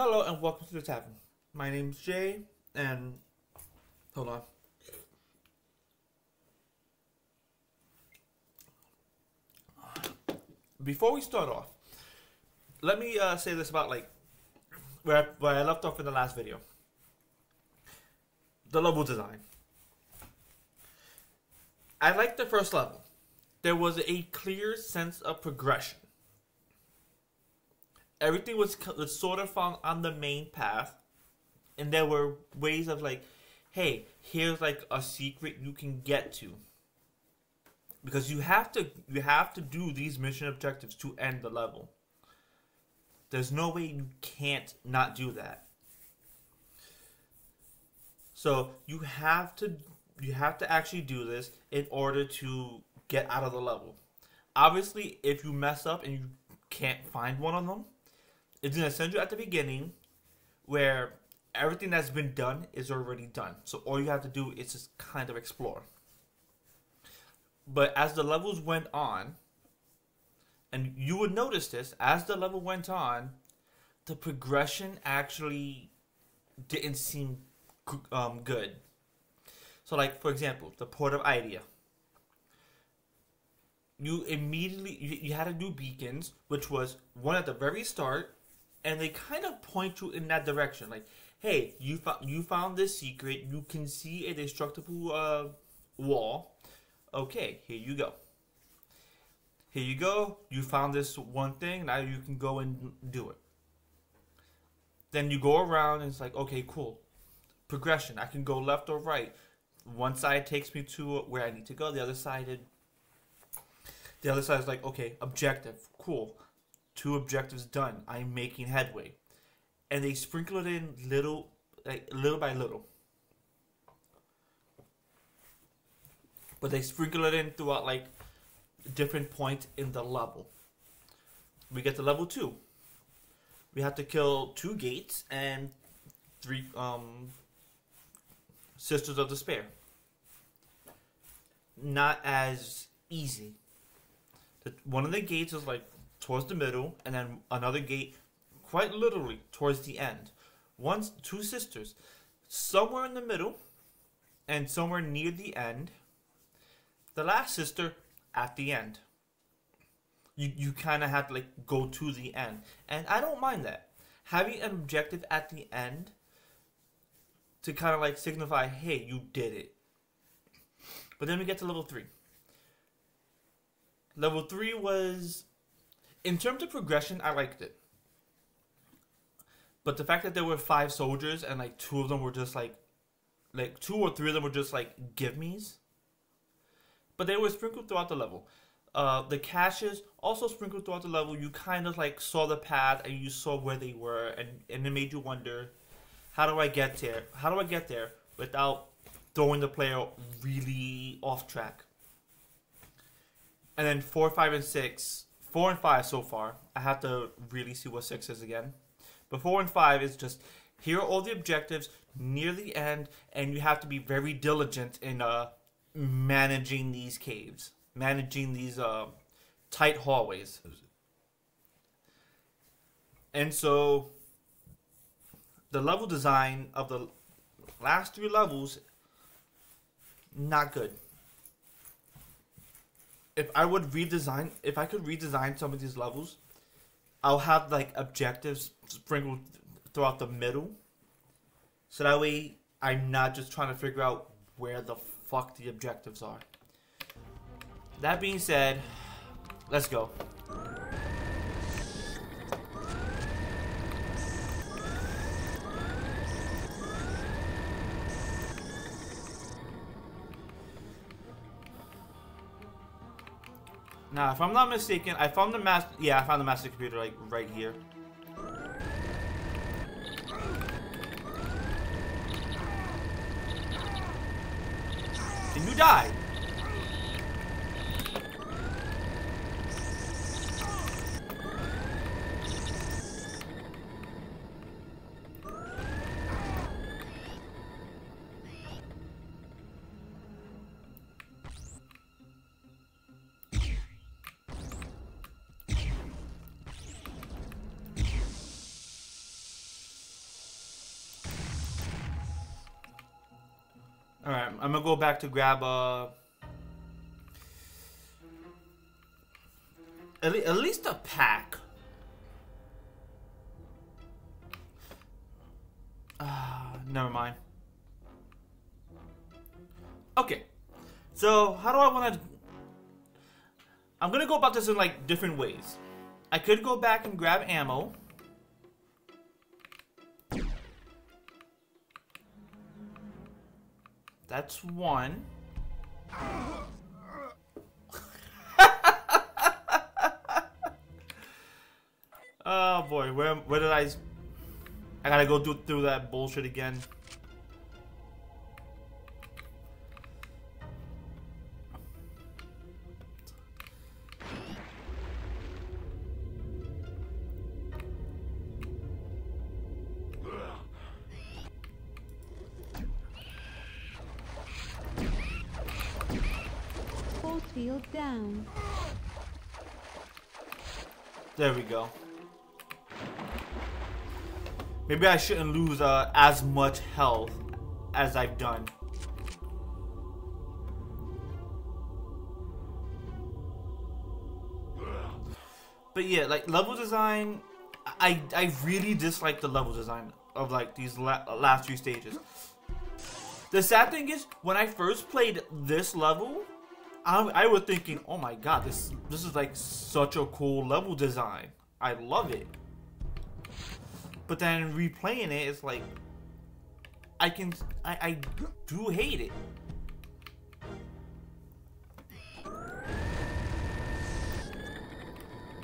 Hello and welcome to the tavern. My name's Jay, and hold on. Before we start off, let me uh, say this about like where where I left off in the last video. The level design. I liked the first level. There was a clear sense of progression everything was, sort of found on the main path, and there were ways of like, hey, here's like a secret you can get to. Because you have to you have to do these mission objectives to end the level. There's no way you can't not do that. So you have to you have to actually do this in order to get out of the level. Obviously, if you mess up and you can't find one of them, it's gonna send you at the beginning where everything that's been done is already done. So all you have to do is just kind of explore. But as the levels went on, and you would notice this as the level went on, the progression actually didn't seem um, good. So, like for example, the Port of Adia. You immediately you, you had to do beacons, which was one at the very start and they kind of point you in that direction. Like, hey, you found you found this secret. You can see a destructible uh, wall. Okay, here you go. Here you go. You found this one thing. Now you can go and do it. Then you go around and it's like, okay, cool. Progression. I can go left or right. One side takes me to where I need to go. The other side, the other side is like, okay, objective. Cool two objectives done. I'm making headway. And they sprinkle it in little, like little by little. But they sprinkle it in throughout like different points in the level. We get to level two. We have to kill two gates and three um, sisters of despair. Not as easy. One of the gates is like towards the middle, and then another gate quite literally towards the end. Once two sisters, somewhere in the middle, and somewhere near the end. The last sister at the end. You you kind of have to like go to the end, and I don't mind that. Having an objective at the end to kind of like signify, hey, you did it. But then we get to level three. Level three was in terms of progression, I liked it. But the fact that there were five soldiers and like two of them were just like, like two or three of them were just like give me's. But they were sprinkled throughout the level. Uh, the caches also sprinkled throughout the level. You kind of like saw the path and you saw where they were, and and it made you wonder, how do I get there? How do I get there without throwing the player really off track? And then four, five, and six four and five so far. I have to really see what six is again. But four and five is just here are all the objectives near the end, and you have to be very diligent in uh, managing these caves, managing these uh, tight hallways. And so the level design of the last three levels not good if I would redesign, if I could redesign some of these levels, I'll have like objectives sprinkled throughout the middle, so that way I'm not just trying to figure out where the fuck the objectives are. That being said, let's go. Now, if I'm not mistaken, I found the master. Yeah, I found the master computer like right here. And you die. Alright, I'm gonna go back to grab a. at, le- at least a pack. Ah, never mind. Okay, so how do I want to? I'm gonna go about this in like different ways. I could go back and grab ammo. That's one. oh boy, where where did I? I gotta go do, through that bullshit again. There we go. Maybe I shouldn't lose uh, as much health as I've done. But yeah, like level design, I I really dislike the level design of like these la- last few stages. The sad thing is, when I first played this level, I, I was thinking, oh my god, this this is like such a cool level design. I love it. But then replaying it, it's like I can I, I do hate it.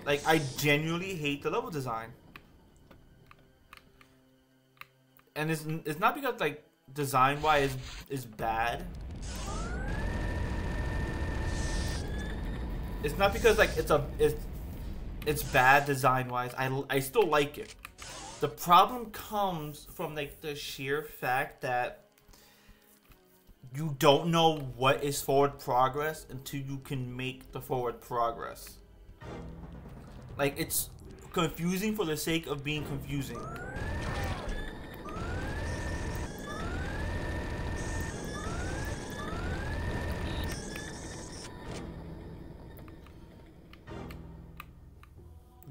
Like I genuinely hate the level design. And it's it's not because like design wise is bad. It's not because like it's a it's it's bad design wise. I I still like it. The problem comes from like the sheer fact that you don't know what is forward progress until you can make the forward progress. Like it's confusing for the sake of being confusing.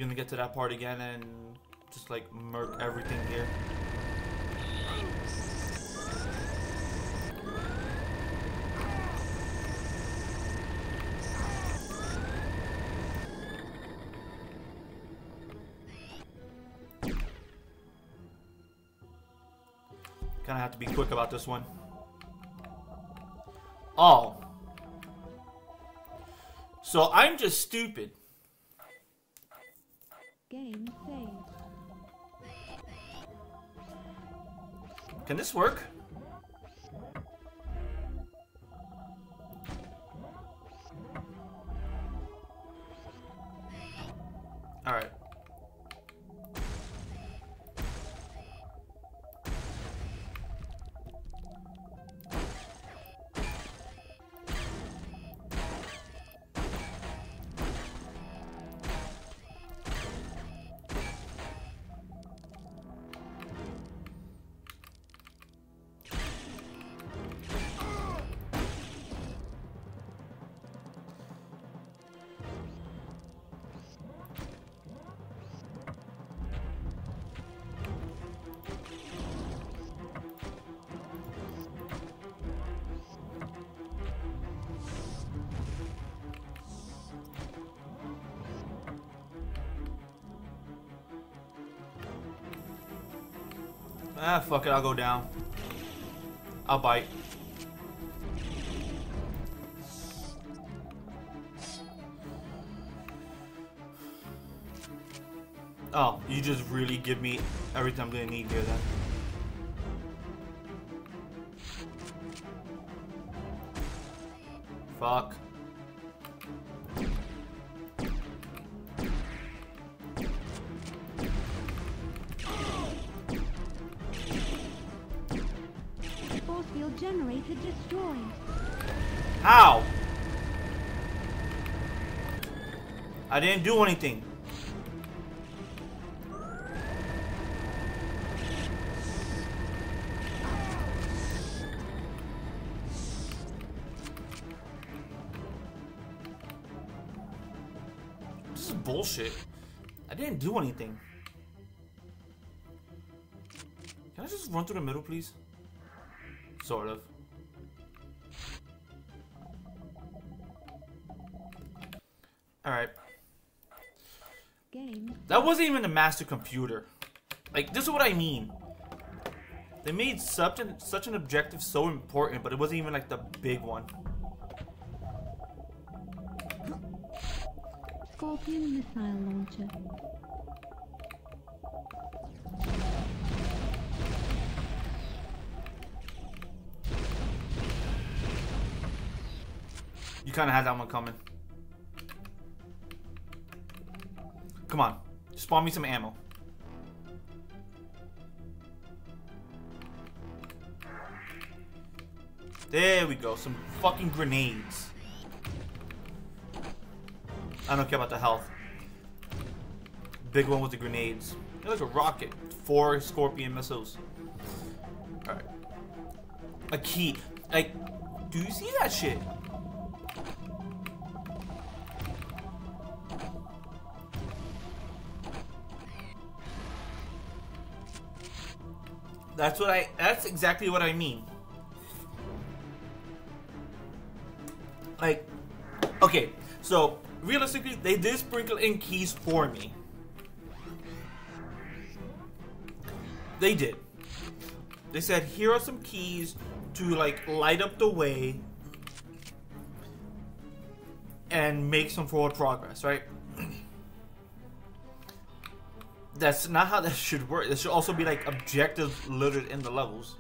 Gonna get to that part again and just like murk everything here. Kinda have to be quick about this one. Oh. So I'm just stupid. Can this work? Alright. Ah, fuck it, I'll go down. I'll bite. Oh, you just really give me everything I'm gonna need here then. Fuck. didn't do anything. This is bullshit. I didn't do anything. Can I just run through the middle, please? Sort of. All right. Game. That wasn't even a master computer. Like, this is what I mean. They made such an, such an objective so important, but it wasn't even like the big one. Scorpion missile launcher. You kind of had that one coming. Come on. Spawn me some ammo. There we go. Some fucking grenades. I don't care about the health. Big one with the grenades. They're like a rocket. Four scorpion missiles. Alright. A key. Like, do you see that shit? That's what I. That's exactly what I mean. Like, okay, so realistically, they did sprinkle in keys for me. They did. They said, here are some keys to like light up the way and make some forward progress, right? That's not how that should work. There should also be like objectives littered in the levels.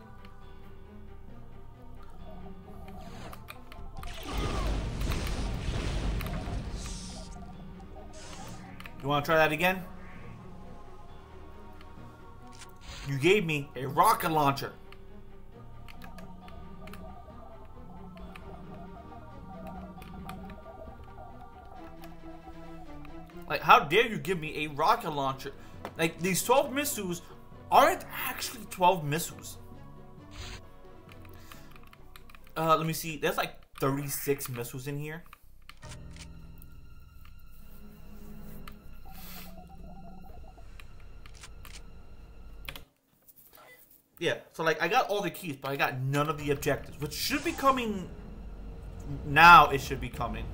You want to try that again? You gave me a rocket launcher. Like, how dare you give me a rocket launcher? Like, these 12 missiles aren't actually 12 missiles. Uh, let me see. There's like 36 missiles in here. Yeah, so like I got all the keys, but I got none of the objectives, which should be coming now. It should be coming.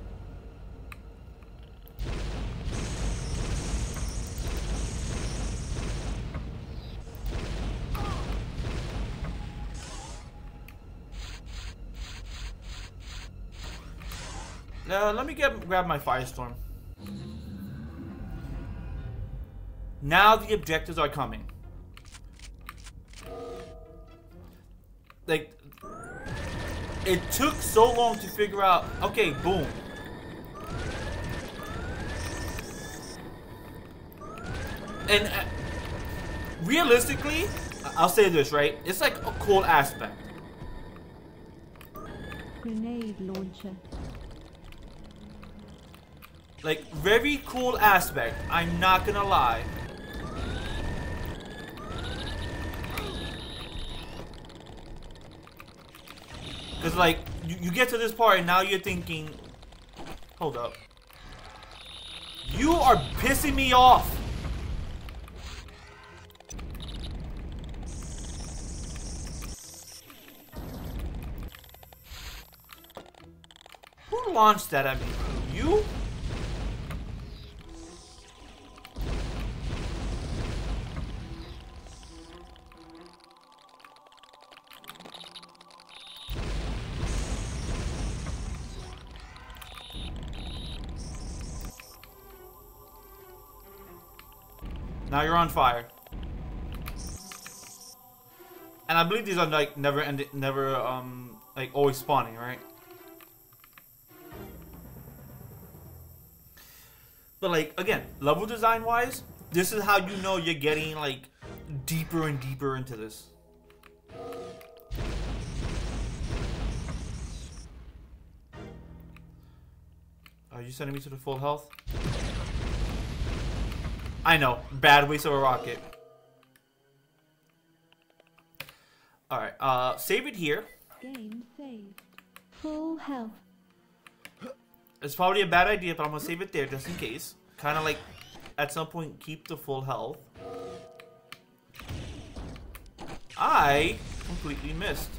Let me get grab my firestorm. Now the objectives are coming. Like, it took so long to figure out. Okay, boom. And uh, realistically, I'll say this right. It's like a cool aspect. Grenade launcher. Like, very cool aspect. I'm not gonna lie. Cause like, you, you get to this part and now you're thinking, hold up. You are pissing me off. Who launched that at me? You? You're on fire. And I believe these are like never ending, never um like always spawning, right? But like again, level design wise, this is how you know you're getting like deeper and deeper into this. Are you sending me to the full health? I know, bad waste of a rocket. Alright, uh, save it here. Game saved. Full health. It's probably a bad idea, but I'm gonna save it there just in case. kind of like at some point keep the full health. I completely missed.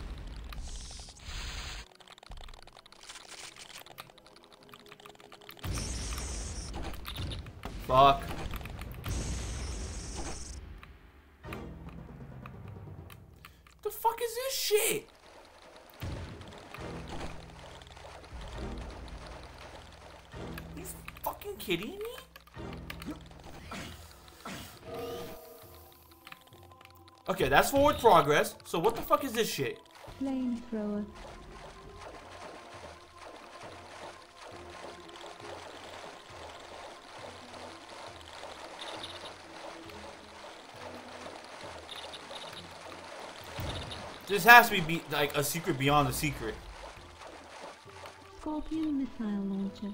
Fuck. Fuck is this shit? You fucking kidding me? Okay, that's forward progress. So what the fuck is this shit? Flamethrower. This has to be, like a secret beyond the secret. Scorpion missile launcher.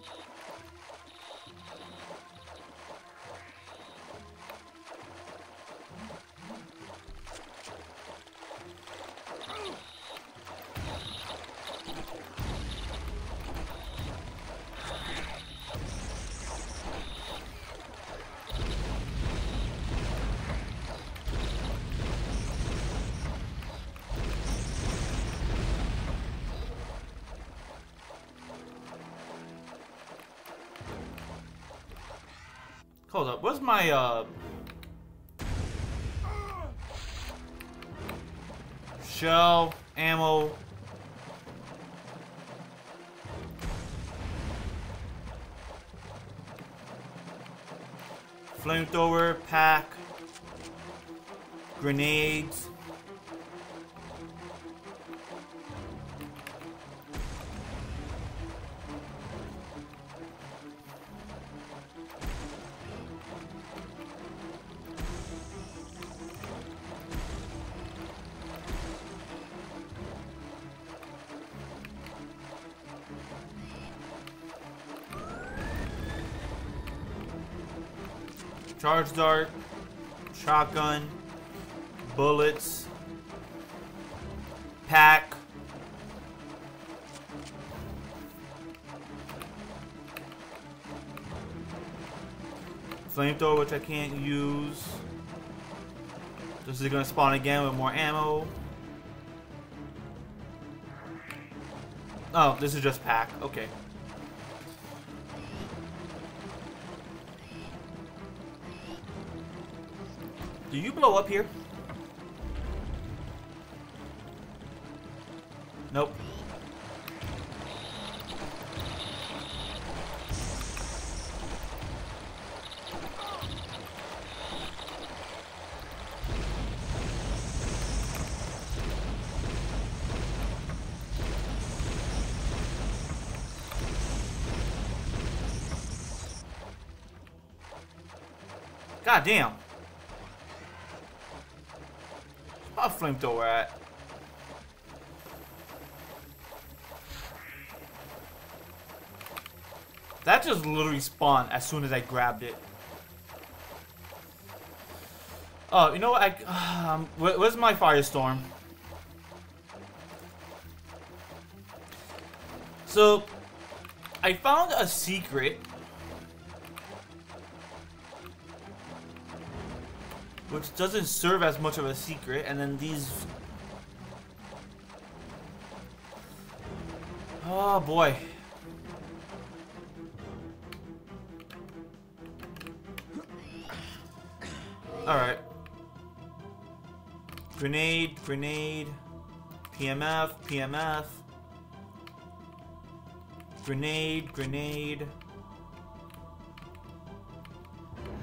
My uh shell ammo? Flamethrower pack, grenades. Charge dart, shotgun, bullets, pack. Flamethrower, which I can't use. This is gonna spawn again with more ammo. Oh, this is just pack. Okay. Do you blow up here? Nope. God damn. A flamethrower at. That just literally spawned as soon as I grabbed it. Oh, you know what? I um, wh- where's my firestorm? So, I found a secret. Which doesn't serve as much of a secret, and then these... Oh boy. Alright. Grenade, grenade. PMF, PMF. Grenade, grenade.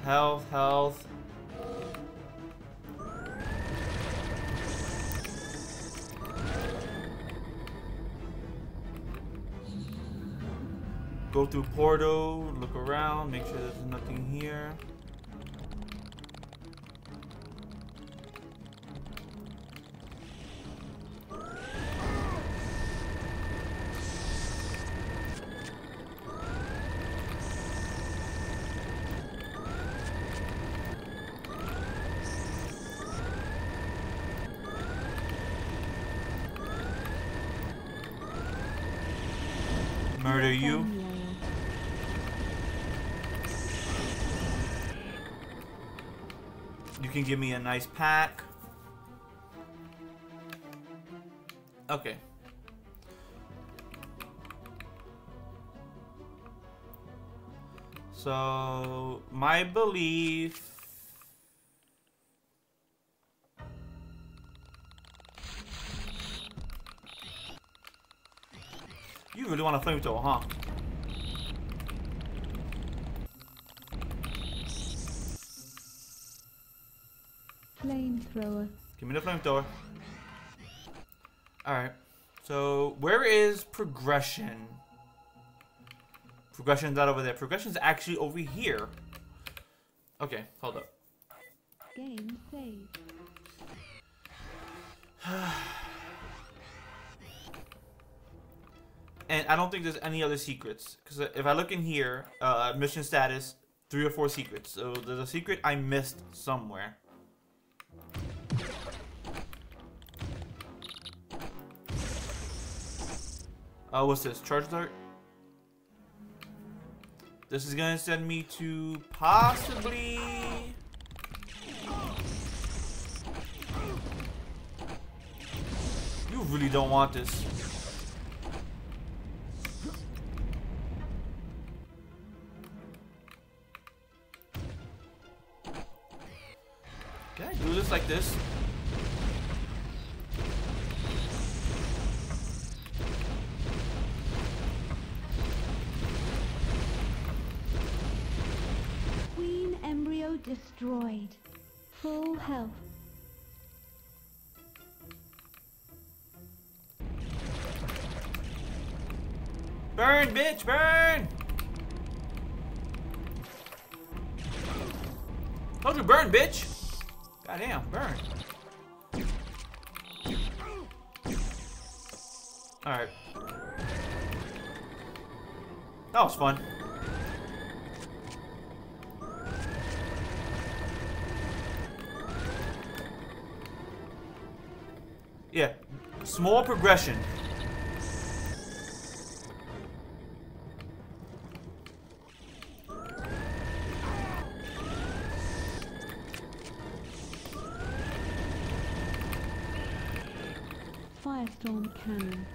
Health, health. Go through Porto, look around, make sure there's nothing here. Murder you. Bomb layer. Can give me a nice pack. Okay. So, my belief. You really want a flamethrower, huh? Flamethrower. Give me the flamethrower. Alright. So, where is progression? Progression's not over there. Progression's actually over here. Okay, hold up. Game saved. And I don't think there's any other secrets. Because if I look in here, uh, mission status, three or four secrets. So there's a secret I missed somewhere. Uh, what's this? Charge dart? This is gonna send me to possibly... You really don't want this. Can I do this like this? Destroyed. Full health. Burn, bitch, burn! Told you burn, bitch! Goddamn, burn. Alright. That was fun. Yeah, small progression. Firestorm cannon.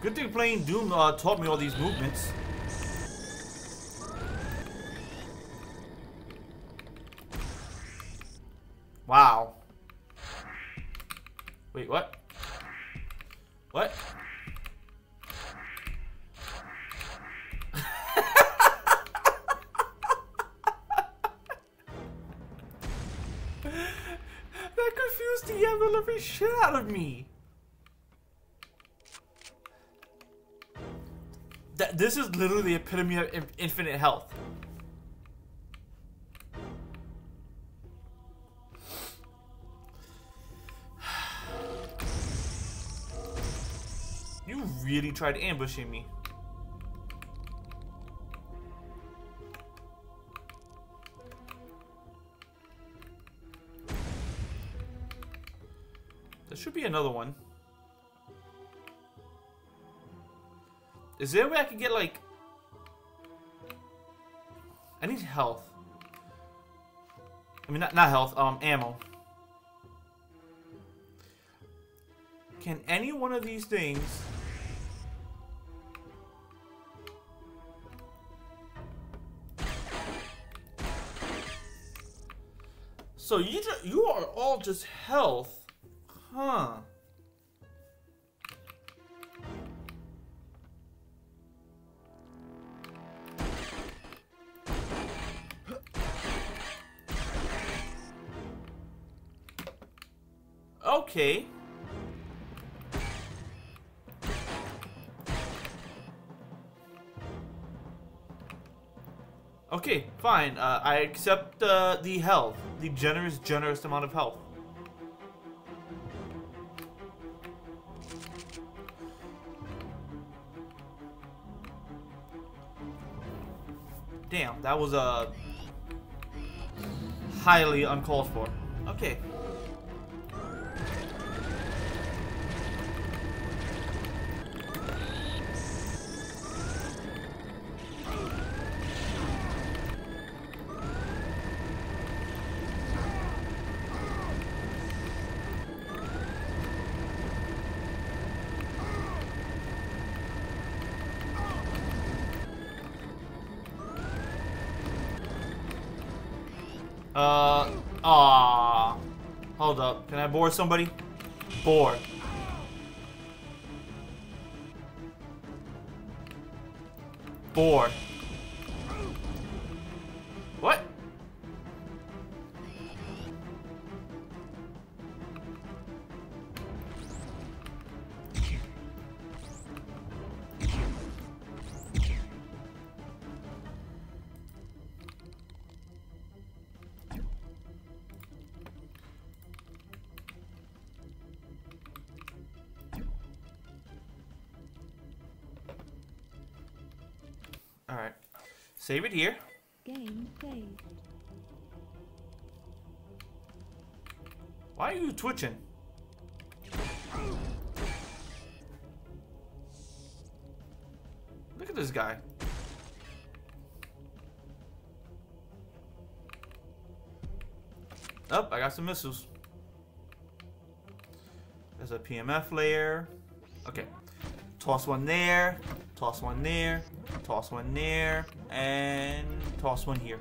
Good thing playing Doom uh, taught me all these movements. That this is literally the epitome of in- infinite health. You really tried ambushing me. There should be another one. Is there a way I could get like I need health. I mean not not health, um ammo. Can any one of these things So you you are all just health. Huh. Okay. Okay, fine. Uh, I accept uh, the health. The generous, generous amount of health. Damn, that was uh, highly uncalled for. Okay. Ah. Hold up. Can I bore somebody? Bore. Board. Alright. Save it here. Game saved. Why are you twitching? Look at this guy. Oh, I got some missiles. There's a PMF layer. Okay. Toss one there. Toss one there. Toss one there. And toss one here.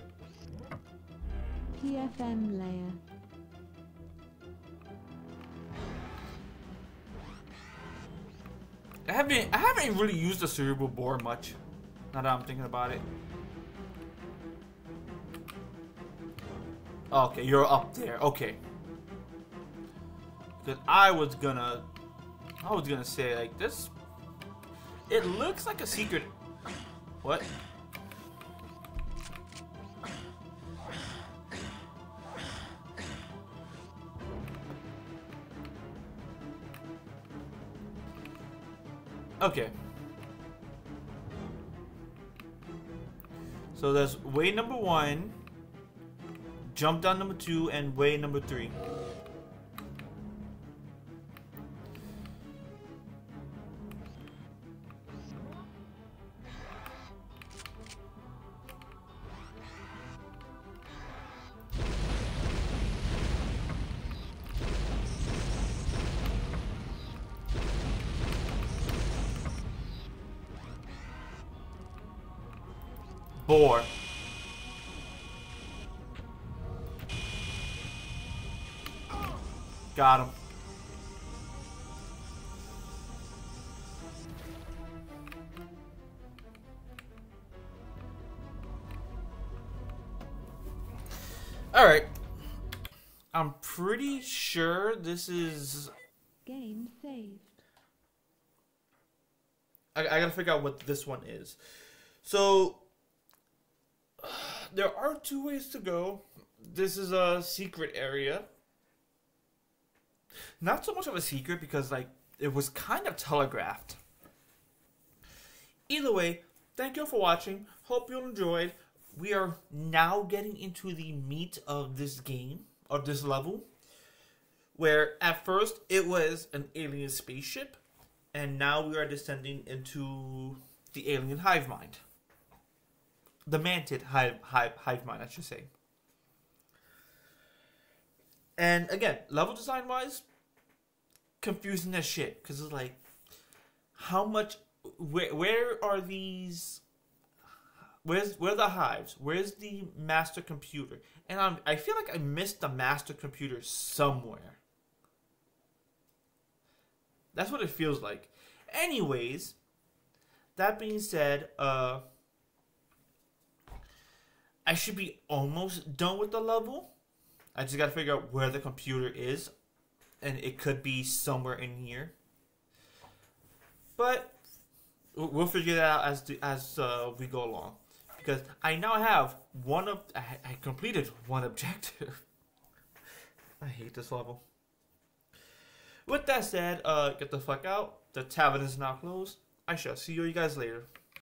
PFM layer. I haven't I haven't really used the cerebral bore much. Now that I'm thinking about it. Okay, you're up there. Okay. Cause I was gonna I was gonna say like this it looks like a secret what? Okay. So there's way number one, jump down number two, and way number three. Got him. All right. I'm pretty sure this is. Game saved. I, I gotta figure out what this one is. So there are two ways to go. This is a secret area. Not so much of a secret because like it was kind of telegraphed. Either way, thank you for watching. Hope you enjoyed. We are now getting into the meat of this game, of this level. Where at first it was an alien spaceship, and now we are descending into the alien hive mind the mantid hive, hive, hive mind, I should say. And again, level design wise, confusing as shit because it's like, how much? Where where are these? Where's where the hives? Where's the master computer? And I'm, I feel like I missed the master computer somewhere. That's what it feels like. Anyways, that being said, uh I should be almost done with the level. I just gotta figure out where the computer is. And it could be somewhere in here. But we'll figure that out as as uh, we go along. Because I now have one of I, I completed one objective. I hate this level. With that said, uh, get the fuck out. The tavern is now closed. I shall see you guys later.